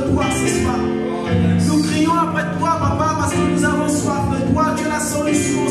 toi ce soir. Nous crions après toi, Papa, parce que nous avons soif de toi. Tu es la solution,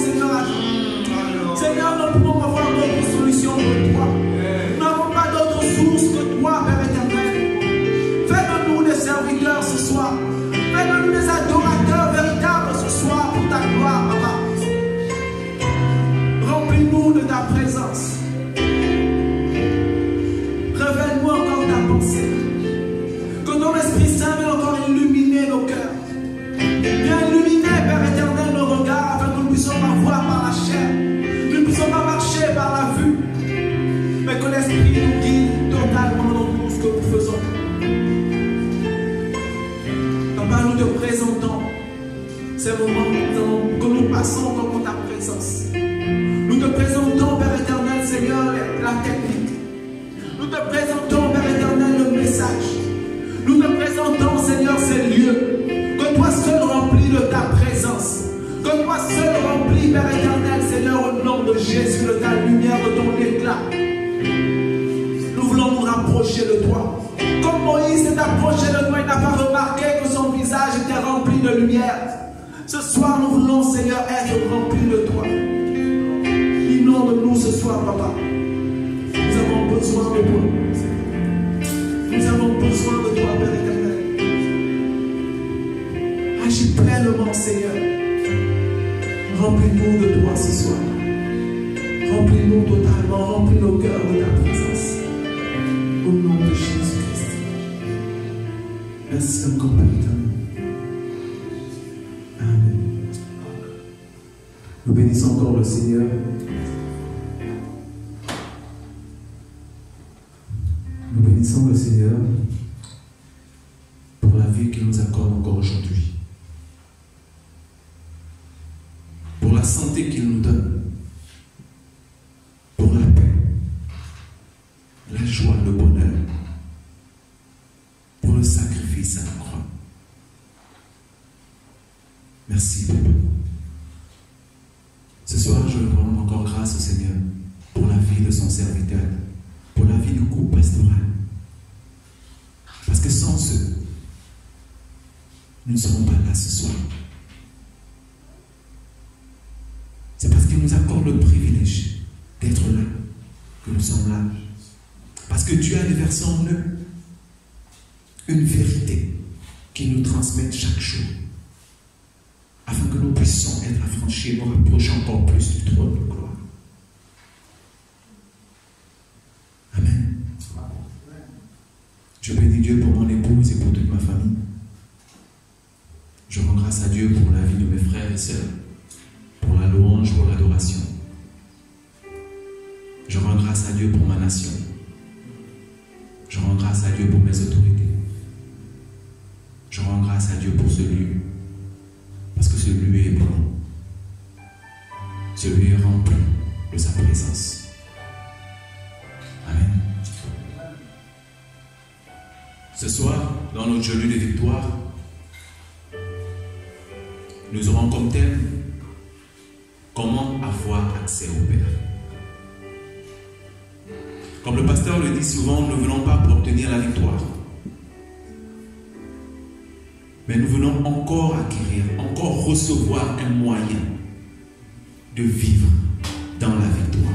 Que toi seul remplis, Père éternel, Seigneur, au nom de Jésus, de ta lumière, de ton éclat. Nous voulons nous rapprocher de toi. Comme Moïse s'est approché de toi, il n'a pas remarqué que son visage était rempli de lumière. Ce soir, nous voulons, Seigneur, être remplis de toi. Inonde-nous ce soir, Papa. Nous avons besoin de toi. Nous avons besoin de toi, Père éternel. Agis pleinement, Seigneur. Remplis-nous de toi ce soir. Remplis-nous totalement, remplis nos cœurs de ta présence. Au nom de Jésus-Christ. Merci encore, Père. Amen. Nous bénissons encore le Seigneur. Nous bénissons le Seigneur pour la vie qu'il nous accorde encore aujourd'hui. Pour la santé qu'il nous donne. Pour la paix, la joie, le bonheur. Pour sacrifice à la croix. Merci, Papa. Ce soir, je rendre encore grâce au Seigneur pour la vie de son serviteur, pour la vie du groupe pastoral. Parce que sans eux, nous ne serons pas là ce soir. C'est parce qu'ils nous accordent le privilège d'être là que nous sommes là. Parce que Dieu a déversé en eux une vérité transmettent chaque jour afin que nous puissions être affranchis et nous rapprocher encore plus du trône de gloire. Amen. Je bénis Dieu pour mon épouse et pour toute ma famille. Je rends grâce à Dieu pour la vie de mes frères et sœurs, pour la louange, pour l'adoration. Je rends grâce à Dieu pour ma nation. Je rends grâce à Dieu pour mes autorités. Je rends grâce à Dieu pour ce lieu. Parce que ce lieu est bon. Ce lieu est rempli de sa présence. Amen. Ce soir, dans notre journée de victoire, nous aurons comme thème comment avoir accès au Père. Comme le pasteur le dit souvent, nous ne venons pas pour obtenir la victoire. Mais nous venons encore acquérir, encore recevoir un moyen de vivre dans la victoire.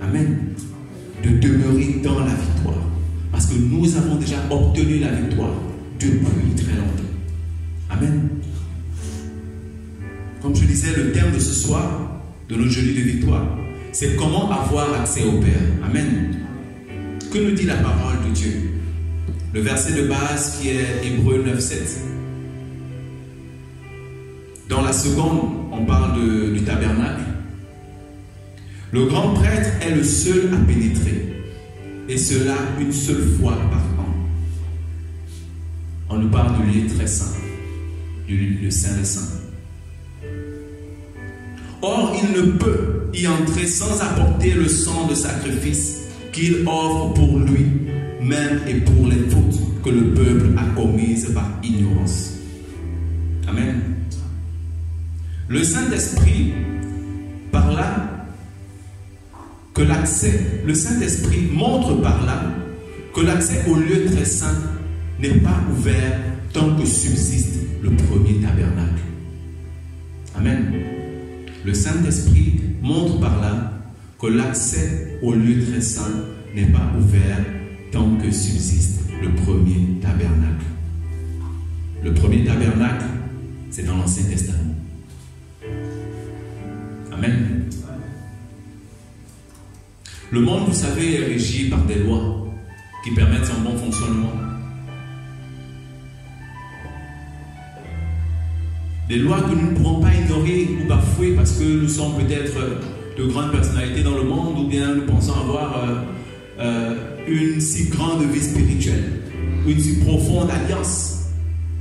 Amen. De demeurer dans la victoire. Parce que nous avons déjà obtenu la victoire depuis très longtemps. Amen. Comme je disais, le thème de ce soir, de notre jeudi de victoire, c'est comment avoir accès au Père. Amen. Que nous dit la parole de Dieu? Le verset de base qui est Hébreu 9, 7. Dans la seconde, on parle du tabernacle. Le grand prêtre est le seul à pénétrer, et cela une seule fois par an. On nous parle du lieu très saint, du lieu saint des saints. Or, il ne peut y entrer sans apporter le sang de sacrifice qu'il offre pour lui, même et pour les fautes que le peuple a commises par ignorance. Amen. Le Saint-Esprit, par là, que l'accès, le Saint-Esprit montre par là que l'accès au lieu très saint n'est pas ouvert tant que subsiste le premier tabernacle. Amen. Le Saint-Esprit montre par là que l'accès au lieu très saint n'est pas ouvert tant que subsiste le premier tabernacle. Le premier tabernacle, c'est dans l'Ancien Testament. Amen. Le monde, vous savez, est régi par des lois qui permettent son bon fonctionnement. Des lois que nous ne pourrons pas ignorer ou bafouer parce que nous sommes peut-être de grandes personnalités dans le monde ou bien nous pensons avoir euh, euh, une si grande vie spirituelle, une si profonde alliance.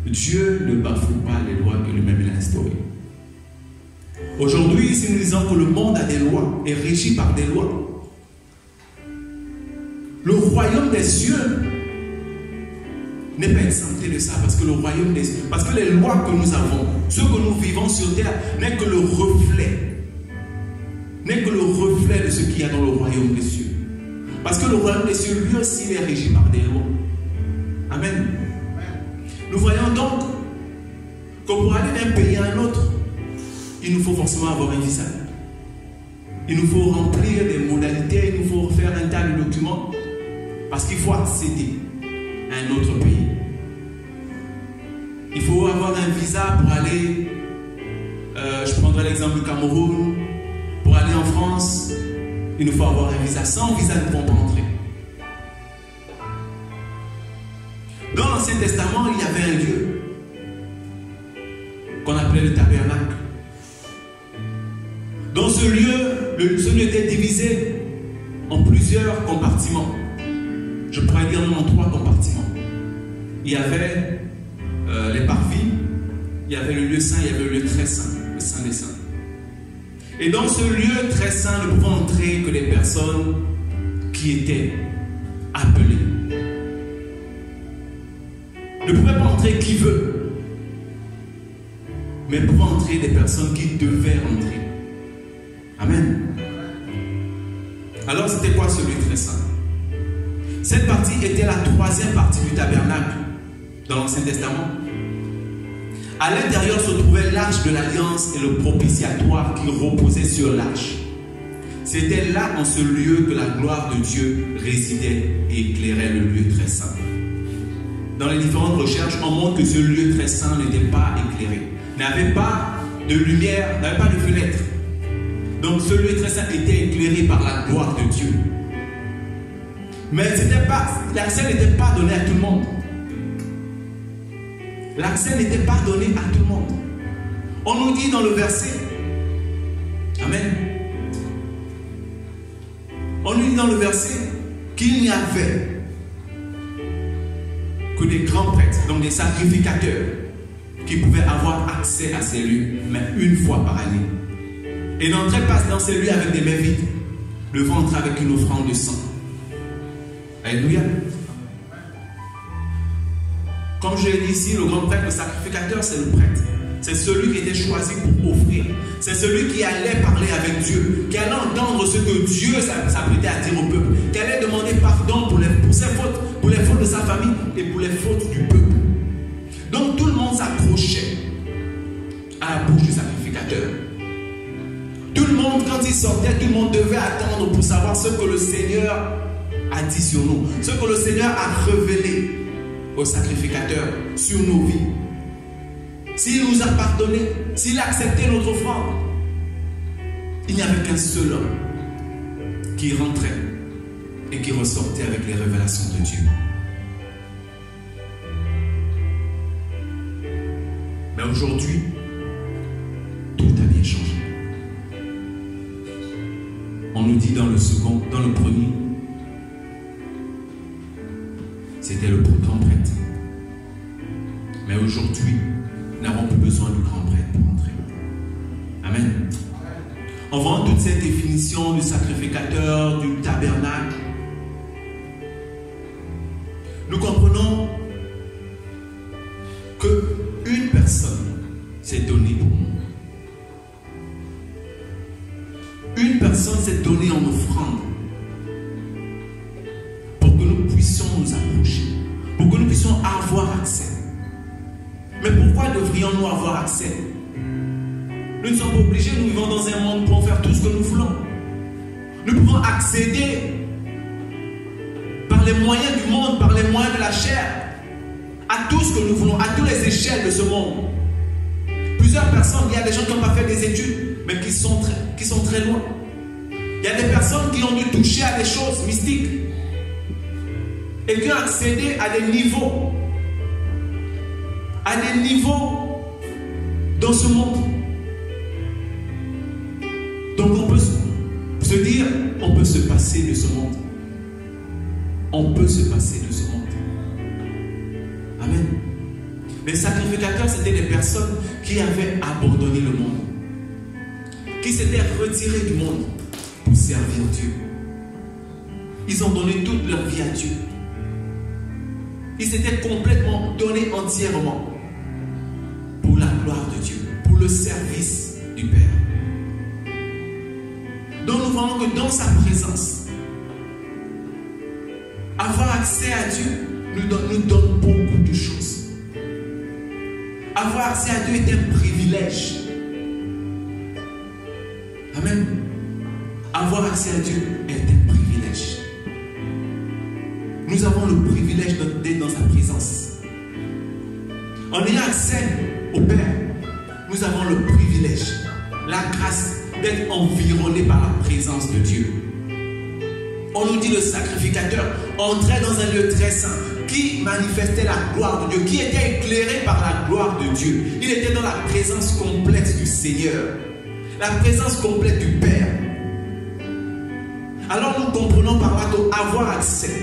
Dieu ne bafoue pas les lois que lui-même a instaurées. Aujourd'hui, si nous disons que le monde a des lois, est régi par des lois, le royaume des cieux n'est pas exempté de ça parce que le royaume des cieux, parce que les lois que nous avons, ce que nous vivons sur terre, n'est que le reflet, n'est que le reflet de ce qu'il y a dans le royaume des cieux. Parce que le royaume des cieux, lui aussi, est régi par des lois. Amen. Nous voyons donc que pour aller d'un pays à un autre, il nous faut forcément avoir un visa. Il nous faut remplir des modalités, il nous faut faire un tas de documents parce qu'il faut accéder à un autre pays. Il faut avoir un visa pour aller, euh, je prendrai l'exemple du Cameroun, pour aller en France, il nous faut avoir un visa. Sans visa, nous ne pouvons entrer. Dans l'Ancien Testament, il y avait un lieu qu'on appelait le tabernacle. Dans ce lieu, ce lieu était divisé en plusieurs compartiments. Je pourrais dire en trois compartiments. Il y avait euh, les parvis, il y avait le lieu saint, il y avait le lieu très saint, le saint des saints. Et dans ce lieu très saint ne pouvaient entrer que les personnes qui étaient appelées. Ne pouvait pas entrer qui veut, mais pouvaient entrer des personnes qui devaient entrer. Amen. Alors c'était quoi ce lieu très saint? Cette partie était la troisième partie du tabernacle dans l'Ancien Testament. À l'intérieur se trouvait l'arche de l'alliance et le propitiatoire qui reposait sur l'arche. C'était là, en ce lieu, que la gloire de Dieu résidait et éclairait le lieu très saint. Dans les différentes recherches, on montre que ce lieu très saint n'était pas éclairé, n'avait pas de lumière, n'avait pas de fenêtre. Donc ce lieu très saint était éclairé par la gloire de Dieu. Mais l'accès n'était pas donné à tout le monde. L'accès n'était pas donné à tout le monde. On nous dit dans le verset, Amen. On nous dit dans le verset qu'il n'y avait que des grands prêtres, donc des sacrificateurs, qui pouvaient avoir accès à ces lieux, mais une fois par année. Et n'entrait pas dans ces lieux avec des mains vides, devant entrer avec une offrande de sang. Alléluia. Comme je l'ai dit ici, le grand prêtre, le sacrificateur, c'est le prêtre. C'est celui qui était choisi pour offrir. C'est celui qui allait parler avec Dieu, qui allait entendre ce que Dieu s'apprêtait à dire au peuple, qui allait demander pardon pour, les, ses fautes, pour les fautes de sa famille et pour les fautes du peuple. Donc tout le monde s'approchait à la bouche du sacrificateur. Tout le monde, quand il sortait, tout le monde devait attendre pour savoir ce que le Seigneur a dit sur nous, ce que le Seigneur a révélé au sacrificateur sur nos vies. S'il nous a pardonné, s'il a accepté notre offrande, il n'y avait qu'un seul homme qui rentrait et qui ressortait avec les révélations de Dieu. Mais aujourd'hui, tout a bien changé. On nous dit dans le second, dans le premier, c'était le. Mais aujourd'hui, nous n'avons plus besoin du grand prêtre pour entrer. Amen. En voyant toute cette définition du sacrificateur, du tabernacle, tout ce que nous voulons, à toutes les échelles de ce monde. Plusieurs personnes, il y a des gens qui n'ont pas fait des études, mais qui sont très, qui sont très loin. Il y a des personnes qui ont dû toucher à des choses mystiques et qui ont accédé à des niveaux, à des niveaux dans ce monde. Donc on peut se dire, on peut se passer de ce monde. On peut se passer de ce monde. Amen. Les sacrificateurs, c'était des personnes qui avaient abandonné le monde, qui s'étaient retirés du monde pour servir Dieu. Ils ont donné toute leur vie à Dieu. Ils s'étaient complètement donnés entièrement pour la gloire de Dieu, pour le service du Père. Donc nous voyons que dans sa présence, avoir accès à Dieu nous donne, beaucoup de choses. Avoir accès à Dieu est un privilège. Amen. Avoir accès à Dieu est un privilège. Nous avons le privilège d'être dans sa présence. En ayant accès au Père, nous avons le privilège, la grâce d'être environné par la présence de Dieu. On nous dit le sacrificateur entrait dans un lieu très saint qui manifestait la gloire de Dieu, qui était éclairé par la gloire de Dieu. Il était dans la présence complète du Seigneur, la présence complète du Père. Alors nous comprenons par là qu'avoir accès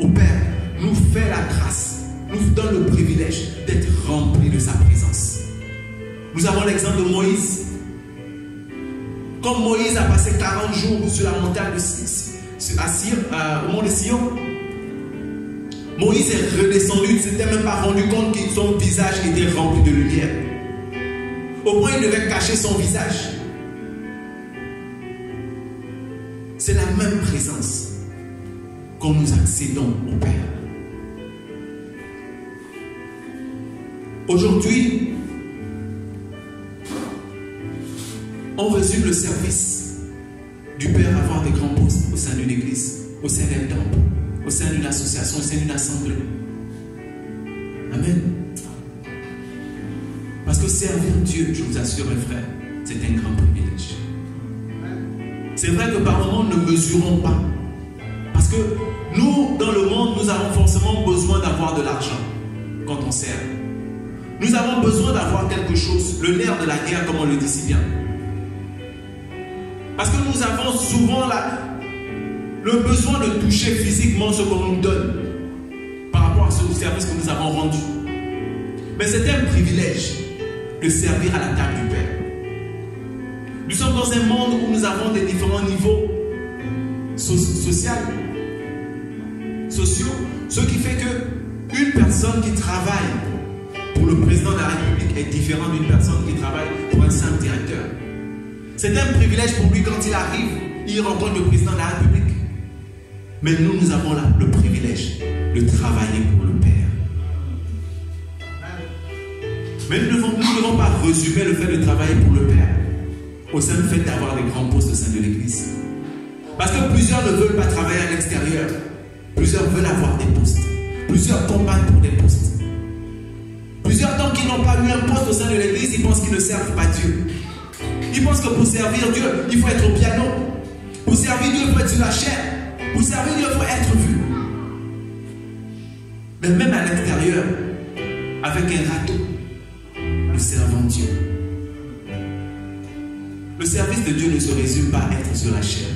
au Père nous fait la grâce, nous donne le privilège d'être rempli de sa présence. Nous avons l'exemple de Moïse. Comme Moïse a passé 40 jours sur la montagne de euh, au mont de Sion, Moïse est redescendu, il ne s'était même pas rendu compte que son visage était rempli de lumière. Au point, il devait cacher son visage. C'est la même présence quand nous accédons au Père. Aujourd'hui, on résume le service du Père avoir des grands postes au sein d'une église, au sein d'un temple, au sein d'une association, au sein d'une assemblée. Amen. Parce que servir Dieu, je vous assure, mes frères, c'est un grand privilège. C'est vrai que par moments, nous ne mesurons pas. Parce que nous, dans le monde, nous avons forcément besoin d'avoir de l'argent quand on sert. Nous avons besoin d'avoir quelque chose, le nerf de la guerre, comme on le dit si bien. Parce que nous avons souvent la, le besoin de toucher physiquement ce qu'on nous donne par rapport à ce service que nous avons rendu. Mais c'est un privilège de servir à la table du Père. Nous sommes dans un monde où nous avons des différents niveaux so sociaux, sociaux, ce qui fait que une personne qui travaille pour le président de la République est différente d'une personne qui travaille pour un simple directeur. C'est un privilège pour lui quand il arrive, il rencontre le président de la République. Mais nous, nous avons le privilège de travailler pour le Père. Mais nous ne devons, devons pas résumer le fait de travailler pour le Père au simple fait d'avoir des grands postes au sein de l'Église. Parce que plusieurs ne veulent pas travailler à l'extérieur. Plusieurs veulent avoir des postes. Plusieurs combattent pour des postes. Plusieurs, tant qu'ils n'ont pas eu un poste au sein de l'Église, ils pensent qu'ils ne servent pas Dieu. Ils pensent que pour servir Dieu, il faut être au piano. Pour servir Dieu, il faut être sur la chair. Servir Dieu, il faut être vu. Mais même à l'extérieur, avec un râteau, nous servons Dieu. Le service de Dieu ne se résume pas à être sur la chair.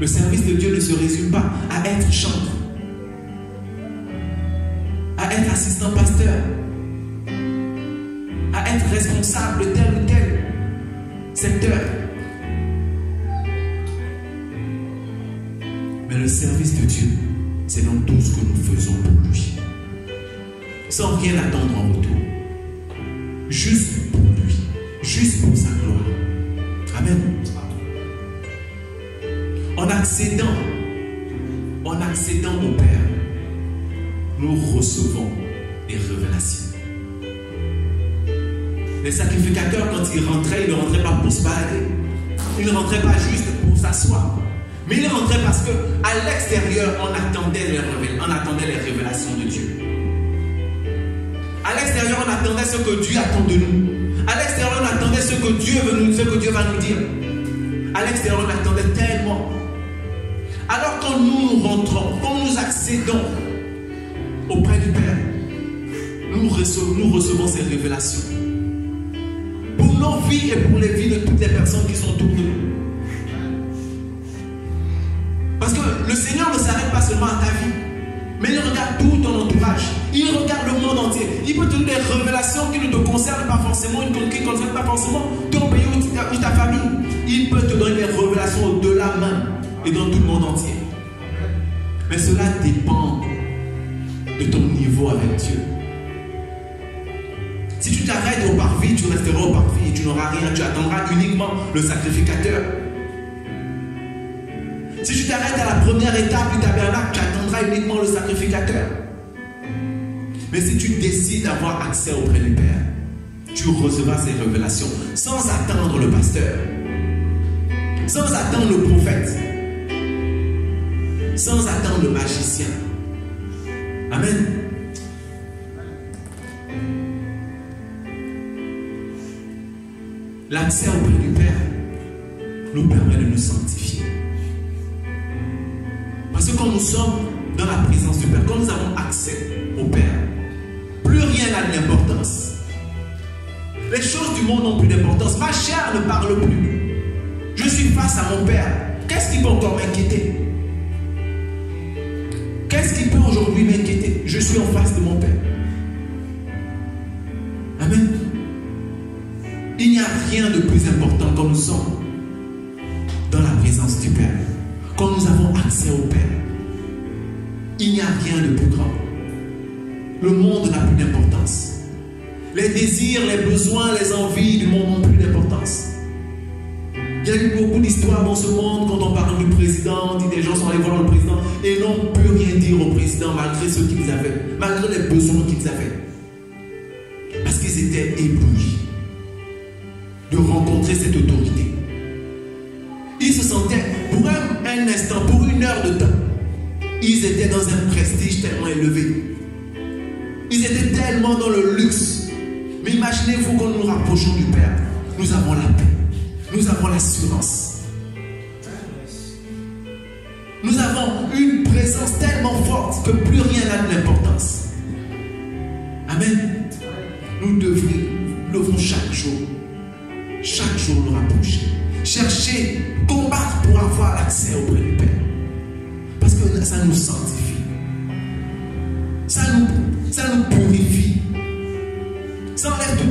Le service de Dieu ne se résume pas à être chanteur, à être assistant pasteur, à être responsable de tel ou tel secteur. Le service de Dieu, c'est dans tout ce que nous faisons pour lui. Sans rien attendre en retour. Juste pour lui. Juste pour sa gloire. Amen. En accédant, en accédant au Père, nous recevons des révélations. Les sacrificateurs, quand ils rentraient, ils ne rentraient pas pour se balader. Ils ne rentraient pas juste pour s'asseoir. Mais ils rentraient parce que à l'extérieur, on attendait les, on attendait les révélations de Dieu. À l'extérieur, on attendait ce que Dieu attend de nous. À l'extérieur, on attendait ce que Dieu veut nous, ce que Dieu va nous dire. À l'extérieur, on attendait tellement. Alors quand nous rentrons, quand nous accédons auprès du Père, nous recevons ces révélations. Pour nos vies et pour les vies de toutes les personnes qui sont autour de nous. Le Seigneur ne s'arrête pas seulement à ta vie, mais il regarde tout ton entourage. Il regarde le monde entier. Il peut te donner des révélations qui ne te concernent pas forcément, qui ne concernent pas forcément ton pays ou ta, famille. Il peut te donner des révélations au-delà même et dans tout le monde entier. Mais cela dépend de ton niveau avec Dieu. Si tu t'arrêtes au parvis, tu resteras au parvis et tu n'auras rien. Tu attendras uniquement le sacrificateur. Si tu t'arrêtes à la première étape du tabernacle, tu attendras uniquement le sacrificateur. Mais si tu décides d'avoir accès auprès du Père, tu recevras ces révélations sans attendre le pasteur, sans attendre le prophète, sans attendre le magicien. Amen. L'accès auprès du Père nous permet de nous sanctifier. Quand nous sommes dans la présence du Père, quand nous avons accès au Père, plus rien n'a d'importance. Les choses du monde n'ont plus d'importance. Ma chair ne parle plus. Je suis face à mon Père. Qu'est-ce qui peut encore m'inquiéter? Qu'est-ce qui peut aujourd'hui m'inquiéter? Je suis en face de mon Père. Amen. Il n'y a rien de plus important quand nous sommes Il n'y a rien de plus grand. Le monde n'a plus d'importance. Les désirs, les besoins, les envies du monde n'ont plus d'importance. Il y a eu beaucoup d'histoires dans ce monde quand on parle du président, dit des gens sont allés voir le président et n'ont plus rien dire au président malgré ce qu'ils avaient, malgré les besoins qu'ils avaient. Parce qu'ils étaient éblouis de rencontrer cette autorité. Ils étaient dans un prestige tellement élevé. Ils étaient tellement dans le luxe. Mais imaginez-vous quand nous nous rapprochons du Père, nous avons la paix, nous avons l'assurance. Nous avons une présence tellement forte que plus rien n'a de l'importance. Amen. Nous devons, nous devons chaque jour,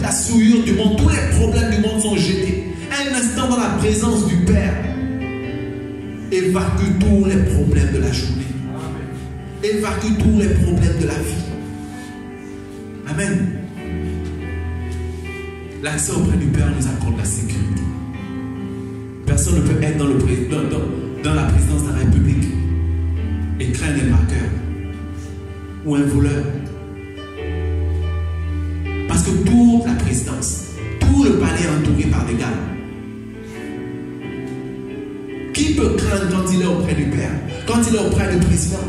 la souillure du monde. Tous les problèmes du monde sont jetés. Un instant dans la présence du Père évacue tous les problèmes de la journée. évacue tous les problèmes de la vie. Amen. L'accès auprès du Père nous accorde la sécurité. Personne ne peut être dans, le, dans- la présidence de la République et craindre un marqueur ou un voleur. Parce que toute la présidence, tout le palais est entouré par des gardes. Qui peut craindre quand il est auprès du Père, quand il est auprès du président?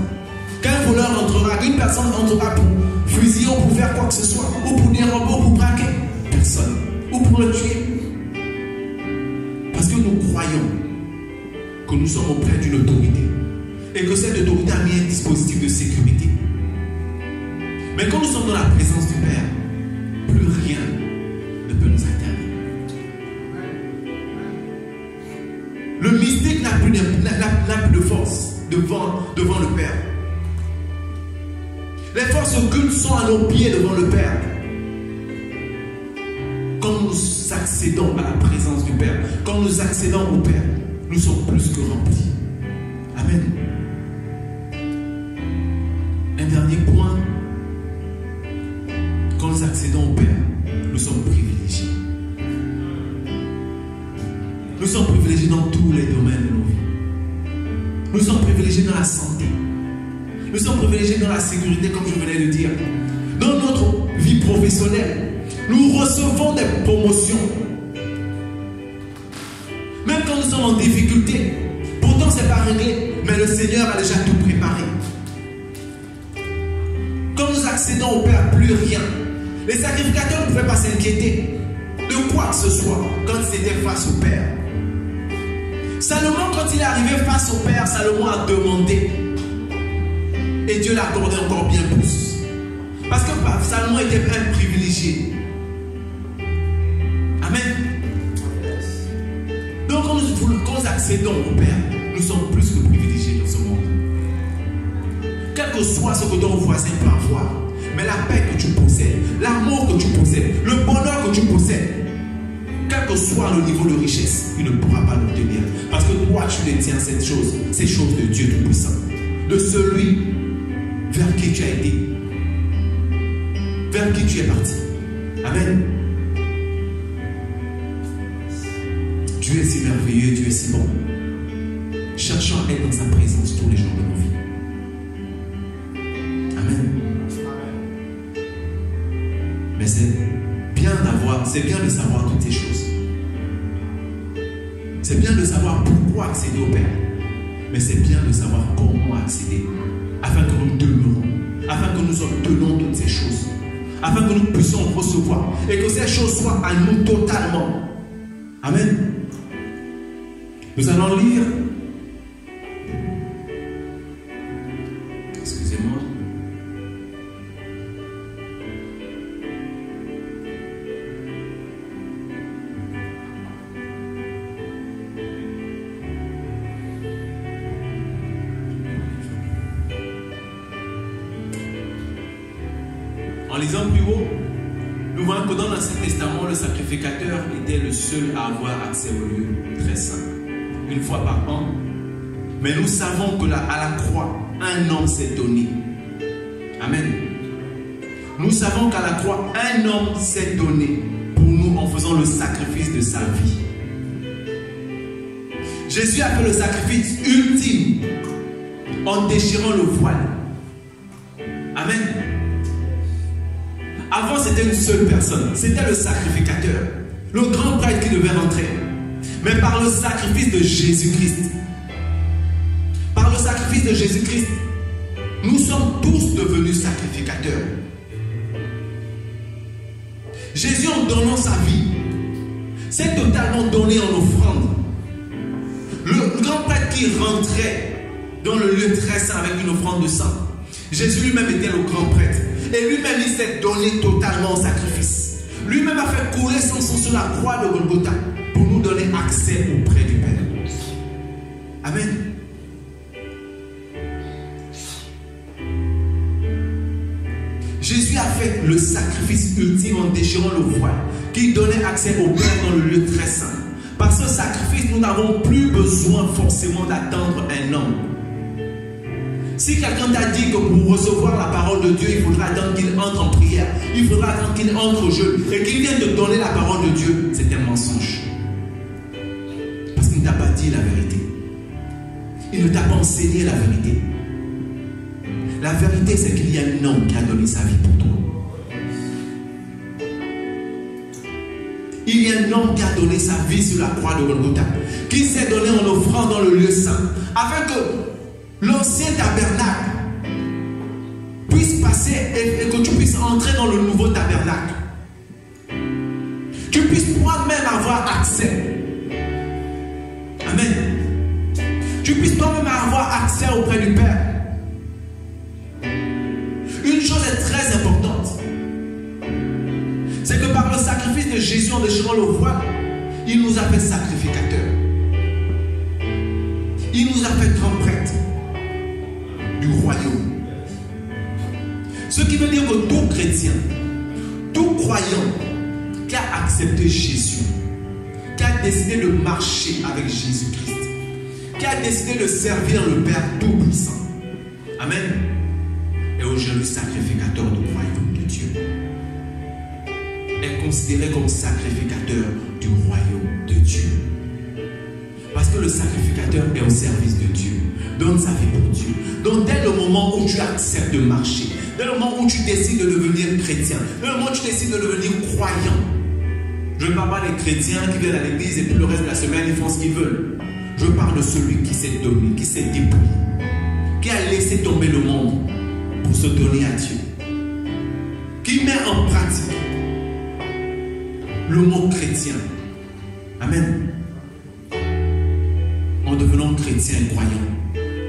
Qu'un voleur entrera, qu'une personne entrera pour fusiller ou pour faire quoi que ce soit, ou pour dérober ou pour braquer Personne. Ou pour le tuer. Parce que nous croyons que nous sommes auprès d'une autorité et que cette autorité a mis un dispositif de sécurité. Mais quand nous sommes dans la présence du Père, devant, devant le Père. Les forces occultes sont à nos pieds devant le Père. Quand nous accédons à la présence du Père, quand nous accédons au Père, nous sommes plus que remplis. Amen. Un dernier point. Quand nous accédons au Père, nous sommes privilégiés. Nous sommes privilégiés dans tous les domaines de nos. Nous sommes privilégiés dans la santé. Nous sommes privilégiés dans la sécurité, comme je venais de dire. Dans notre vie professionnelle, nous recevons des promotions. Même quand nous sommes en difficulté, pourtant c'est pas réglé, mais le Seigneur a déjà tout préparé. Quand nous accédons au Père, plus rien. Les sacrificateurs ne pouvaient pas s'inquiéter de quoi que ce soit quand ils étaient face au Père. Salomon, quand il est arrivé face au Père, Salomon a demandé. Et Dieu l'a accordé encore bien plus. Parce que bah, Salomon était un privilégié. Amen. Donc quand nous, quand nous accédons au Père, nous sommes plus que privilégiés dans ce monde. Quel que soit ce que ton voisin peut avoir, mais la paix que tu possèdes, l'amour que tu possèdes, le bonheur que tu possèdes, quel que soit le niveau de richesse, il ne pourra pas l'obtenir. Parce que toi, tu détiens cette chose, ces choses de Dieu Tout-Puissant, de celui vers qui tu as été, vers qui tu es parti. Amen. Dieu est si merveilleux, Dieu est si bon. Cherchons à être dans sa présence tous les jours de nos vies. Amen. Mais c'est bien d'avoir, c'est bien de savoir toutes ces choses. C'est bien de savoir pourquoi accéder au Père. Mais c'est bien de savoir comment accéder. Afin que nous demeurons. Afin que nous obtenons toutes ces choses. Afin que nous puissions recevoir. Et que ces choses soient à nous totalement. Amen. Nous allons lire. Lisant plus haut, nous voyons que dans l'Ancien Testament, le sacrificateur était le seul à avoir accès au lieu très saint, une fois par an. Mais nous savons que là, à la croix, un homme s'est donné. Amen. Nous savons qu'à la croix, un homme s'est donné pour nous en faisant le sacrifice de sa vie. Jésus a fait le sacrifice ultime en déchirant le voile. Seule personne. C'était le sacrificateur. Le grand prêtre qui devait rentrer. Mais par le sacrifice de Jésus-Christ, par le sacrifice de Jésus-Christ, nous sommes tous devenus sacrificateurs. Jésus, en donnant sa vie, s'est totalement donné en offrande. Le grand prêtre qui rentrait dans le lieu très saint avec une offrande de sang, Jésus lui-même était le grand prêtre. Et lui-même, il s'est donné totalement au sacrifice. Lui-même a fait couler son sang sur la croix de Golgotha pour nous donner accès auprès du Père. Amen. Jésus a fait le sacrifice ultime en déchirant le voile qui donnait accès au Père dans le lieu très saint. Par ce sacrifice, nous n'avons plus besoin forcément d'attendre un homme. Si quelqu'un t'a dit que pour recevoir la parole de Dieu, il faudra attendre qu'il entre en prière, il faudra attendre qu'il entre au jeu et qu'il vienne te donner la parole de Dieu, c'est un mensonge. Parce qu'il ne t'a pas dit la vérité. Il ne t'a pas enseigné la vérité. La vérité, c'est qu'il y a un homme qui a donné sa vie pour toi. Il y a un homme qui a donné sa vie sur la croix de Golgotha, qui s'est donné en offrant dans le lieu saint, afin que l'ancien tabernacle puisse passer et, que tu puisses entrer dans le nouveau tabernacle. Tu puisses toi-même avoir accès. Amen. Tu puisses toi-même avoir accès auprès du Père. Une chose est très importante. C'est que par le sacrifice de Jésus en déchirant le voile, il nous a fait sacrificateurs. Il nous a fait grand prêtre royaume. Ce qui veut dire que tout chrétien, tout croyant qui a accepté Jésus, qui a décidé de marcher avec Jésus-Christ, qui a décidé de servir le Père Tout-Puissant, Amen, est aujourd'hui sacrificateur du royaume de Dieu est considéré comme sacrificateur du royaume de Dieu. Que le sacrificateur est au service de Dieu, donne sa vie pour Dieu. Donc dès le moment où tu acceptes de marcher, dès le moment où tu décides de devenir chrétien, dès le moment où tu décides de devenir croyant, je ne parle pas des chrétiens qui viennent à l'église et puis le reste de la semaine ils font ce qu'ils veulent. Je parle de celui qui s'est donné, qui s'est dépouillé, qui a laissé tomber le monde pour se donner à Dieu, qui met en pratique le mot chrétien. Amen. En devenant chrétien et croyant,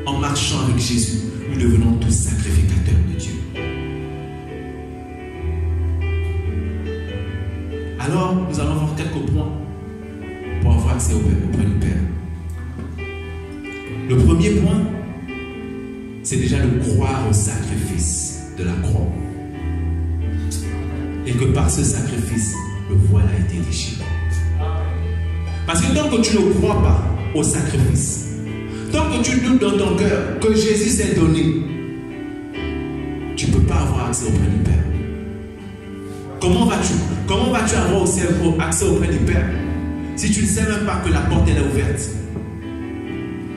en marchant avec Jésus, nous devenons tous sacrificateurs de Dieu. Alors, nous allons voir quelques points pour avoir accès au Père, du Père. Le premier point, c'est déjà de croire au sacrifice de la croix. Et que par ce sacrifice, le voile a été déchiré. Parce que tant que tu ne crois pas au sacrifice, tant que tu doutes dans ton cœur que Jésus s'est donné, tu ne peux pas avoir accès auprès du Père. Comment vas-tu? Comment vas-tu avoir aussi accès auprès du Père? Si tu ne sais même pas que la porte elle est ouverte.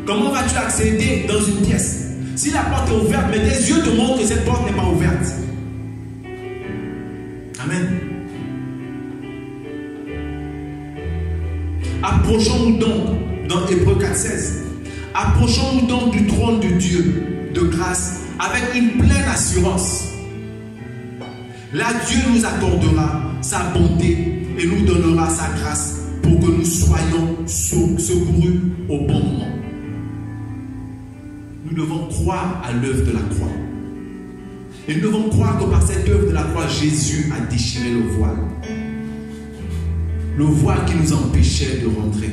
Comment vas-tu accéder dans une pièce? Si la porte est ouverte, mais tes yeux te montrent que cette porte n'est pas ouverte. Amen. Approchons-nous donc, dans Hébreu 4.16, approchons-nous donc du trône de Dieu de grâce avec une pleine assurance. Là, Dieu nous accordera sa bonté et nous donnera sa grâce pour que nous soyons secourus au bon moment. Nous devons croire à l'œuvre de la croix. Et nous devons croire que par cette œuvre de la croix, Jésus a déchiré le voile le voile qui nous empêchait de rentrer,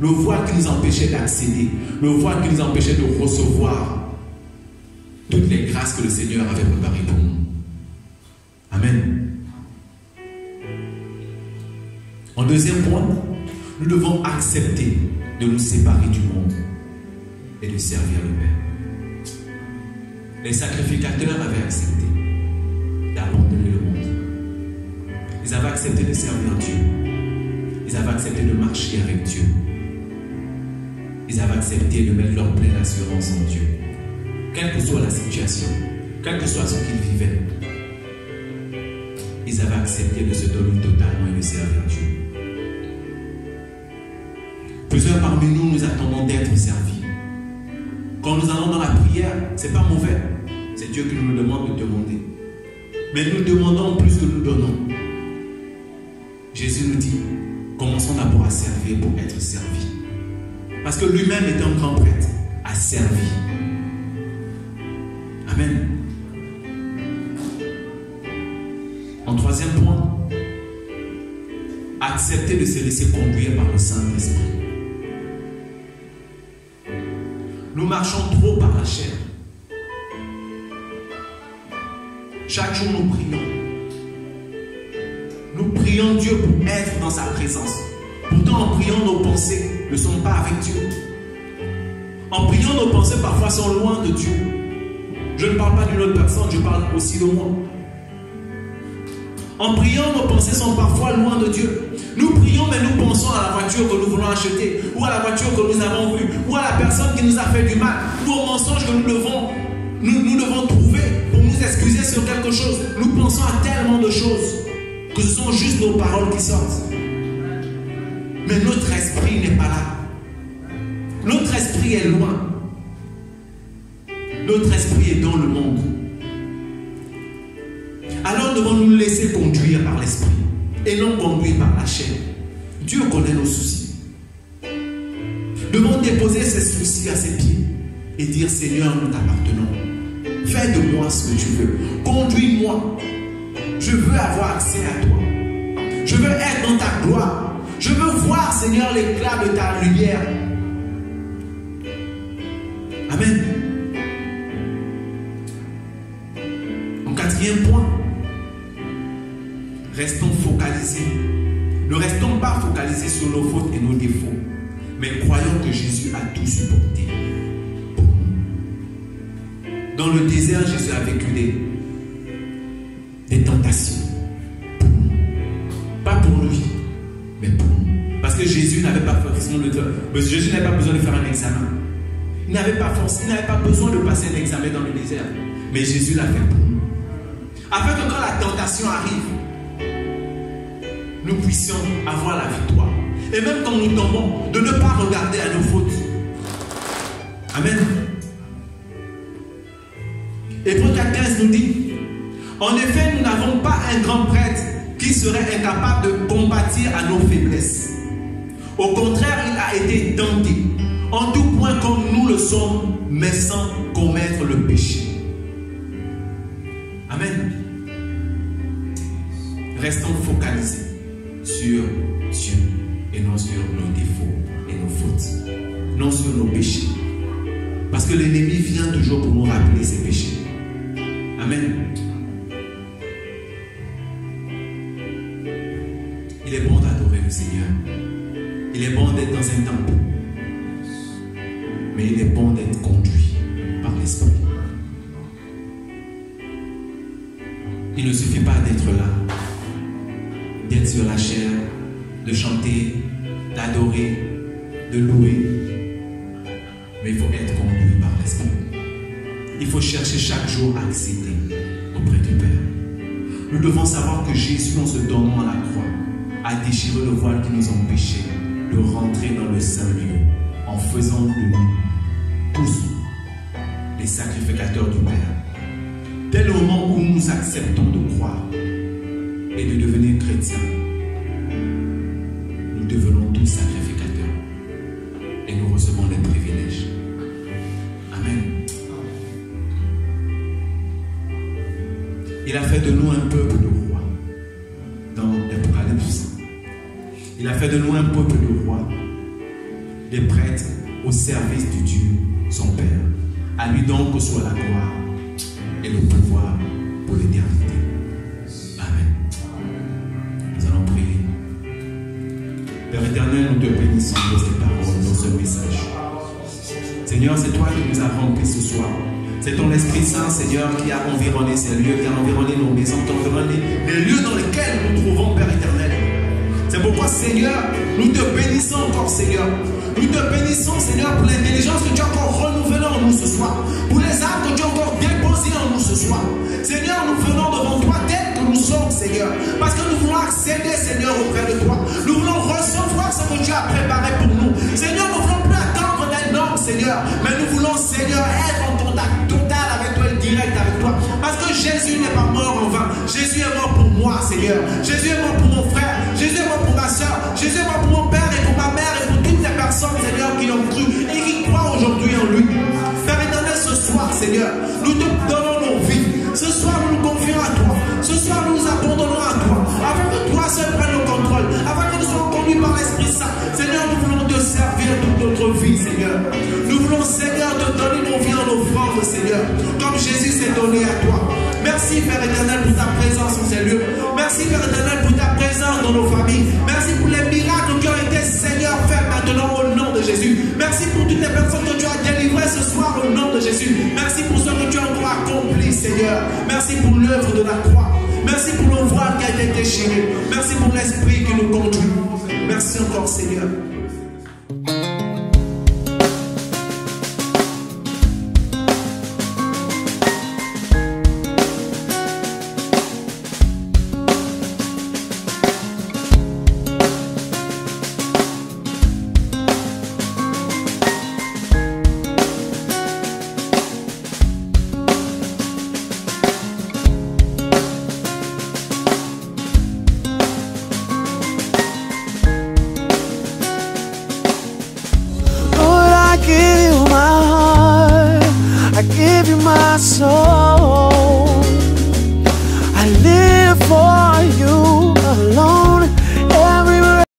le voile qui nous empêchait d'accéder, le voile qui nous empêchait de recevoir toutes les grâces que le Seigneur avait préparées pour nous. Amen. En deuxième point, nous devons accepter de nous séparer du monde et de servir le Père. Les sacrificateurs avaient accepté d'abandonner le monde. Ils avaient accepté de servir Dieu. Ils avaient accepté de marcher avec Dieu. Ils avaient accepté de mettre leur pleine assurance en Dieu. Quelle que soit la situation, quel que soit ce qu'ils vivaient, ils avaient accepté de se donner totalement et de servir Dieu. Plusieurs parmi nous, nous attendons d'être servis. Quand nous allons dans la prière, ce n'est pas mauvais. C'est Dieu qui nous demande de demander. Mais nous demandons plus que nous donnons. Jésus nous dit, commençons d'abord à servir pour être servi. Parce que lui-même est un grand prêtre, a servi. Amen. En troisième point, accepter de se laisser conduire par le Saint-Esprit. Nous marchons trop par la chair. Chaque jour, nous prions. Nous prions Dieu pour être dans sa présence. Pourtant, en priant, nos pensées ne sont pas avec Dieu. En priant, nos pensées parfois sont loin de Dieu. Je ne parle pas d'une autre personne, je parle aussi de moi. En priant, nos pensées sont parfois loin de Dieu. Nous prions, mais nous pensons à la voiture que nous voulons acheter, ou à la voiture que nous avons vue, ou à la personne qui nous a fait du mal, ou au mensonge que nous devons, nous, nous devons trouver pour nous excuser sur quelque chose. Nous pensons à tellement de choses que ce sont juste nos paroles qui sortent. Mais notre esprit n'est pas là. Notre esprit est loin. Notre esprit est dans le monde. Alors devons nous laisser conduire par l'esprit et non conduire par la chair? Dieu connaît nos soucis. Devons déposer ces soucis à ses pieds et dire Seigneur, nous t'appartenons. Fais de moi ce que tu veux. Conduis-moi. Je veux avoir accès à toi. Je veux être dans ta gloire. Je veux voir, Seigneur, l'éclat de ta lumière. Amen. En quatrième point, restons focalisés. Ne restons pas focalisés sur nos fautes et nos défauts, mais croyons que Jésus a tout supporté. Dans le désert, Jésus a vécu des le temps. Jésus n'avait pas besoin de faire un examen. Il n'avait pas, forcément- il n'avait pas besoin de passer un examen dans le désert. Mais Jésus l'a fait pour nous. Afin que quand la tentation arrive, nous puissions avoir la victoire. Et même quand nous tombons, de ne pas regarder à nos fautes. Amen. Hébreu 4.15 nous dit, en effet, nous n'avons pas un grand prêtre qui serait incapable de combattre à nos faiblesses. Au contraire, il a été tenté, en tout point comme nous le sommes, mais sans commettre le péché. Amen. Restons focalisés sur Dieu et non sur nos défauts et nos fautes, non sur nos péchés. Parce que l'ennemi vient toujours pour nous rappeler ses péchés. Amen. Il est bon d'être dans un temple. Mais il est bon d'être conduit par l'Esprit. Il ne suffit pas d'être là, d'être sur la chair, de chanter, d'adorer, de louer. Mais il faut être conduit par l'Esprit. Il faut chercher chaque jour à accéder auprès du Père. Nous devons savoir que Jésus, en se donnant à la croix, a déchiré le voile qui nous empêchait de rentrer dans le saint lieu en faisant de nous tous les sacrificateurs du Père. Dès le moment où nous acceptons de croire et de devenir chrétiens, donc soit la gloire et le pouvoir pour l'éternité. Amen. Nous allons prier. Père éternel, nous te bénissons de ces paroles, de ce message. Seigneur, c'est toi qui nous as remplis ce soir. C'est ton Esprit Saint, Seigneur, qui a environné ces lieux, qui a environné nos maisons, qui a environné les lieux dans lesquels nous nous trouvons, Père éternel. C'est pourquoi, Seigneur, nous te bénissons encore, Seigneur. Nous te bénissons, Seigneur, pour l'intelligence que tu as encore renouvelée en nous ce soir. Pour les âmes que tu as encore déposées en nous ce soir. Seigneur, nous venons devant toi tels que nous sommes, Seigneur. Parce que nous voulons accéder, Seigneur, auprès de toi. Nous voulons recevoir ce que tu as préparé pour nous. Seigneur, nous ne voulons plus attendre d'un homme, Seigneur. Mais nous voulons, Seigneur, être en contact total avec toi et direct avec toi. Parce que Jésus n'est pas mort en vain. Jésus est mort pour moi, Seigneur. Jésus est mort pour mon frère. Jésus est mort pour ma soeur. Jésus est mort pour mon père et pour ma mère et pour toutes les personnes, Seigneur, qui l'ont cru Nous te donnons nos vies. Ce soir, nous nous confions à toi. Ce soir, nous nous abandonnons à toi. Afin que toi seul prenne le contrôle. Afin que nous soyons conduits par l'Esprit Saint. Seigneur, nous voulons te servir toute notre vie, Seigneur. Nous voulons, Seigneur, te donner nos vies en offrande, Seigneur. Comme Jésus s'est donné à toi. Merci, Père éternel, pour ta présence en ces lieux. Merci, Père éternel, pour ta présence dans nos familles. Merci toutes les personnes que tu as délivrées ce soir au nom de Jésus. Merci pour ce que tu as encore accompli Seigneur. Merci pour l'œuvre de la croix. Merci pour le voile qui a été déchiré. Merci pour l'esprit qui nous conduit. Merci encore, Seigneur.